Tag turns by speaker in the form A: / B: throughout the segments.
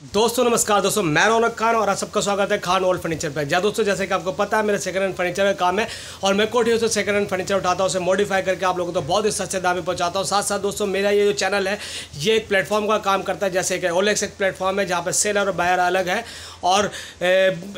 A: दोस्तों, नमस्कार दोस्तों, मैं रौनक खान और आप सबका स्वागत है खान ओल्ड फर्नीचर पर जा दोस्तों, जैसे कि आपको पता है, मेरा सेकंड हैंड फर्नीचर का काम है और मैं कोठियों से सेकंड हैंड फर्नीचर उठाता हूँ, उसे मॉडिफाई करके आप लोगों को तो बहुत ही सस्ते दाम में पहुँचाता हूँ। साथ साथ दोस्तों, मेरा ये जो चैनल है, ये एक प्लेटफॉर्म का काम करता है, जैसे कि ओलेक्स एक प्लेटफॉर्म है, जहाँ पर सेलर और बायर अलग है और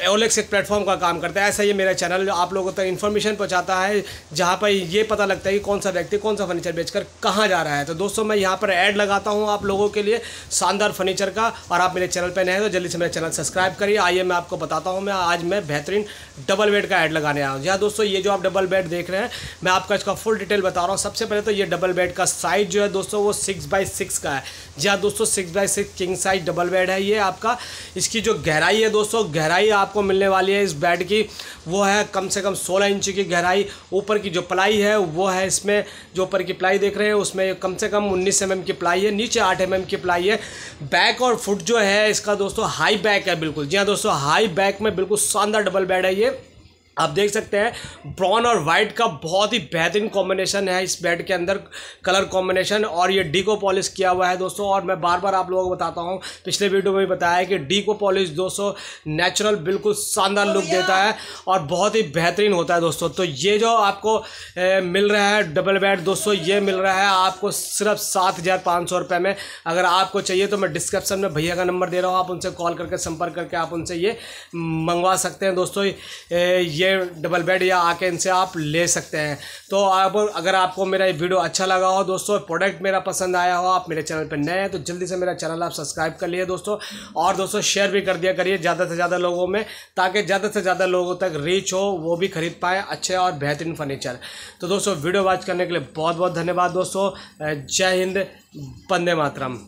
A: ओलेक्स एक प्लेटफॉर्म का काम करता है। ऐसा ये मेरा चैनल आप लोगों तक इन्फॉर्मेशन पहुँचाता है, जहाँ पर ये पता लगता है कि कौन सा व्यक्ति कौन सा फर्नीचर बेचकर कहाँ जा रहा है। तो दोस्तों, मैं यहाँ पर ऐड लगाता हूँ आप लोगों के लिए शानदार फर्नीचर का और आप मेरे चैनल पर नए हैं तो जल्दी से मेरा चैनल सब्सक्राइब करिए। आइए मैं आपको बताता हूँ, मैं आज मैं बेहतरीन डबल बेड का ऐड लगाने आया हूँ। जहाँ दोस्तों, ये जो आप डबल बेड देख रहे हैं, मैं आपका इसका फुल डिटेल बता रहा हूँ। सबसे पहले तो ये डबल बेड का साइज़ जो है दोस्तों, वो सिक्स बाई सिक्स का है। जहाँ दोस्तों six by six king size double bed है ये आपका। इसकी जो गहराई है दोस्तों, गहराई आपको मिलने वाली है इस बेड की। वो है कम से कम सोलह इंच की गहराई। ऊपर की जो प्लाई है, वो है इसमें जो ऊपर की प्लाई देख रहे हैं, उसमें कम से कम उन्नीस एम की प्लाई है, नीचे आठ एम की प्लाई है। बैक और फुट जो है इसका दोस्तों हाई बैक है बिल्कुल। जी हाँ दोस्तों हाई बैक में बिल्कुल शानदार डबल बेड है ये। आप देख सकते हैं ब्राउन और वाइट का बहुत ही बेहतरीन कॉम्बिनेशन है इस बेड के अंदर कलर कॉम्बिनेशन और ये डी को पॉलिश किया हुआ है दोस्तों। और मैं बार बार आप लोगों को बताता हूँ पिछले वीडियो में भी बताया कि डी को पॉलिश दोस्तों नेचुरल बिल्कुल शानदार लुक देता है और बहुत ही बेहतरीन होता है दोस्तों। तो ये जो आपको ए, मिल रहा है डबल बेड दोस्तों ये मिल रहा है आपको सिर्फ़ सात हज़ार पाँच सौ रुपये में। अगर आपको चाहिए तो मैं डिस्क्रिप्शन में भैया का नंबर दे रहा हूँ आप उनसे कॉल करके संपर्क करके आप उनसे ये मंगवा सकते हैं दोस्तों। ये डबल बेड या आके इनसे आप ले सकते हैं। तो आप अगर आपको मेरा ये वीडियो अच्छा लगा हो दोस्तों प्रोडक्ट मेरा पसंद आया हो, आप मेरे चैनल पर नए हैं तो जल्दी से मेरा चैनल आप सब्सक्राइब कर लिए दोस्तों। और दोस्तों शेयर भी कर दिया करिए ज़्यादा से ज़्यादा लोगों में, ताकि ज़्यादा से ज़्यादा लोगों तक रीच हो, वो भी खरीद पाएँ अच्छे और बेहतरीन फर्नीचर तो दोस्तों वीडियो वॉच करने के लिए बहुत बहुत धन्यवाद दोस्तों। जय हिंद, वंदे मातरम।